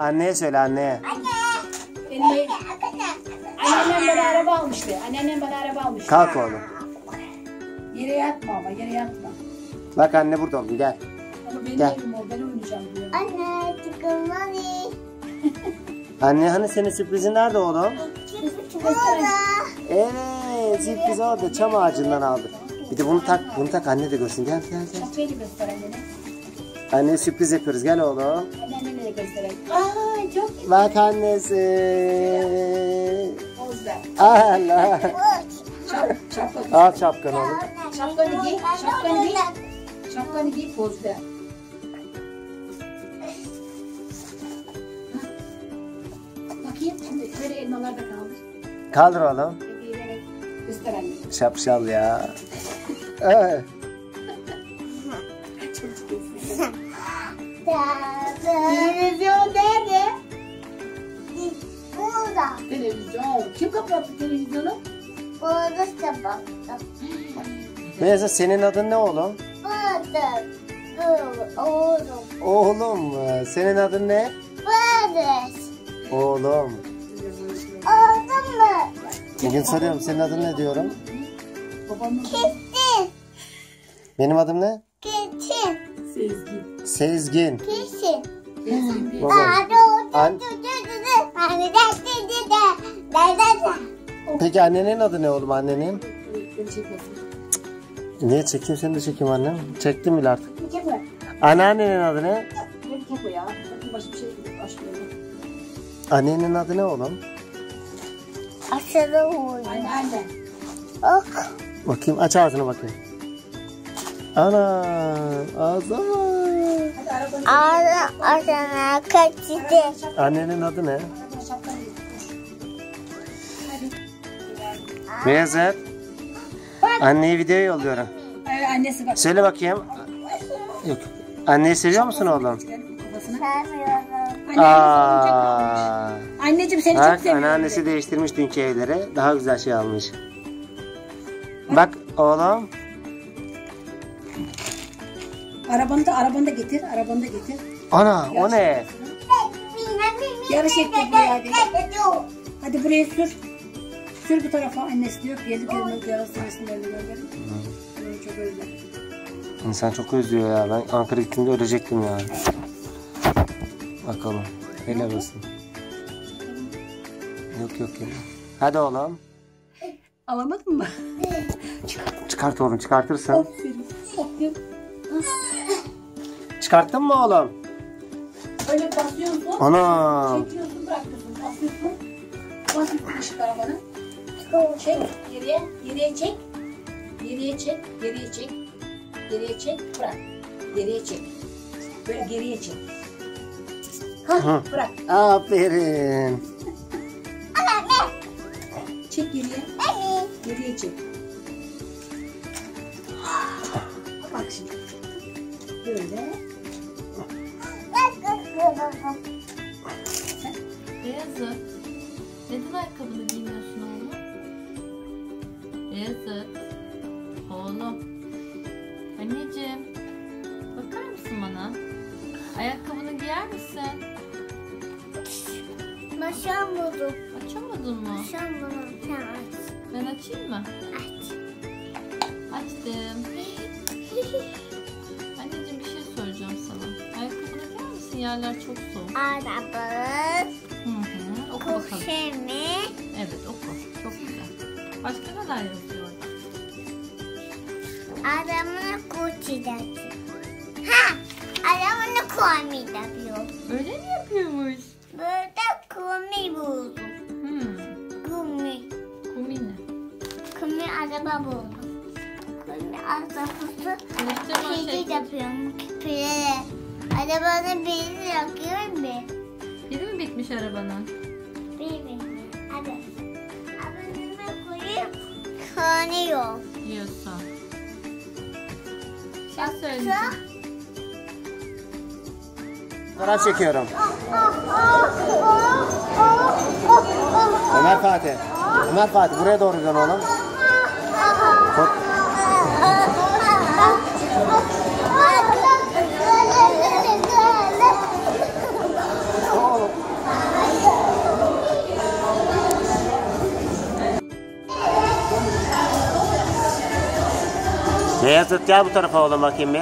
Anneye söyle anneye. Benim anneannem bana araba almıştı. Anneannem bana araba almıştı. Kalk oğlum. Yere yatma ama yere yatma. Bak anne burada oğlum gel. Ama benim Gel. evim o ben oynayacağım diyor. Anne tıkılmalı. Anne hani senin sürprizin nerede oğlum? Burada. Evet sürpriz orada çam ağacından aldı. Bir de bunu tak, bunu tak anne de görsün. Gel gel gel. Da göster annene. Anne sürpriz yapıyoruz gel oğlum. Anneannene de gösterelim. Aa çok güzel. Bak annesi. Ver. Allah. Şap, şapka. Al şapkanı oğlum. Şapkanı giy. Şapkanı giy. Şapkanı giy poz ver. Bakayım şimdi böyle elmalar da kaldı. Kaldır oğlum. Göster annene. Şapşal ya. Evet. Televizyon nerede? Burada. Televizyon. Kim kapattı televizyonu? Burada sabahta. Neyse senin adın ne oğlum? Dur. Oğlum. Oğlum? Senin adın ne? Burada. Oğlum. Oğlum mu? Bugün soruyorum senin adın ne diyorum? Kesin. Benim adım ne? Kesin. Sezgi. Sezgin. Kesin. Baba. Aa, dur, An-. Peki annenin adı ne oğlum annenin? Niye çekeyim seni de çekeyim annem. Çektim bile artık. Anneannenin adı ne? Şey başlayalım. Annenin adı ne oğlum? Asılı oyun. Anne anne. Oh. Bakayım aç ağzını bakayım. Ana bak. Ağzı ağzına kaçtı. Annenin adı ne? Beyazıt. Anneye video yolluyorum. Evet, annesi bak. Söyle bakayım. Yok. Anneyi seviyor musun oğlum? Sevmiyorum. Aa. Anneciğim seni çok Bak seviyorum. anneannesi değiştirmiş dünkü evlere. Daha güzel şey almış. Bak oğlum. Arabanı da arabanı da getir. Arabanı da getir. Ana o ne? Yarış ettik buraya hadi. Hadi buraya sür. Sür bu tarafa. Annesi diyor ki geldik elime beyaz resimlerini gönderin. Bunu çok özledim. İnsan çok özlüyor ya. Ben Ankara gittiğimde ölecektim ya. Bakalım. Helal olsun. Yok yok ya. Hadi oğlum. Alamadın mı? Çıkart oğlum çıkartırsın. Aferin. Aferin. Çıkarttın mı oğlum? Öyle basıyorsun. Ana. Çekiyorsun bırakıyorsun. Basıyorsun. Basıyorsun ışık arabanı. Çek geriye. Geriye çek. Geriye çek. Geriye çek. Geriye çek. Bırak. Geriye çek. Böyle geriye çek. Ha, bırak. Aferin. Çek geriye. Geriye çek. Böyle. Beyazıt. Neden ayakkabını giymiyorsun oğlum? Beyazıt. Oğlum. Anneciğim. Bakar mısın bana? Ayakkabını giyer misin? Buldum. Açamadın mı? Buldum. Sen aç. Ben açayım mı? Aç. Açtım. Yerler çok soğuk. Araba. Hı hı. Oku bakalım. Evet oku. Çok güzel. Başka neler yazıyor? Adamını kurtulacaksın. Ha! Adamını komi yapıyor. Öyle mi yapıyormuş? Burada komi buldum. Hmm. Komi. Kumine. Komi araba buldum. Komi arabası şekli. yapıyorum. Küpüre. Arabanın birini yakıyor mu? Biri mi bitmiş arabanın? Birini. Hadi. Arabanı koyup kanıyor. Diyorsun. Bir şey Yoksa söyleyeceğim. Fotoğraf çekiyorum. Ömer Fatih. Ömer Fatih buraya doğru dön oğlum. Fot- Beyazıt gel bu tarafa oğlum bakayım bir.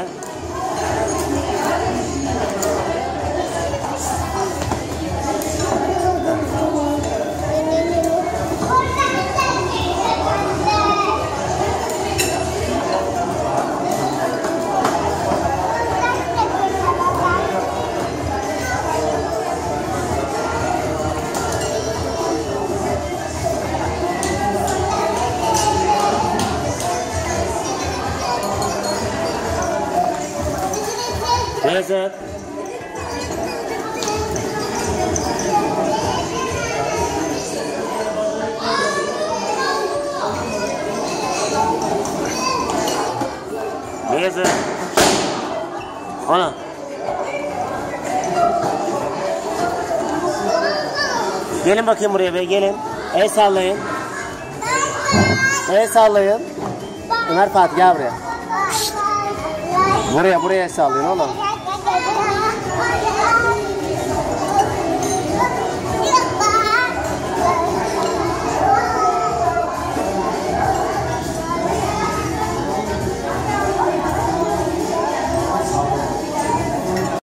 Beyazıt. Beyazıt. Ana. Gelin bakayım buraya be gelin. El sallayın. El sallayın. Ömer Fatih gel buraya. Buraya buraya el sallayın oğlum.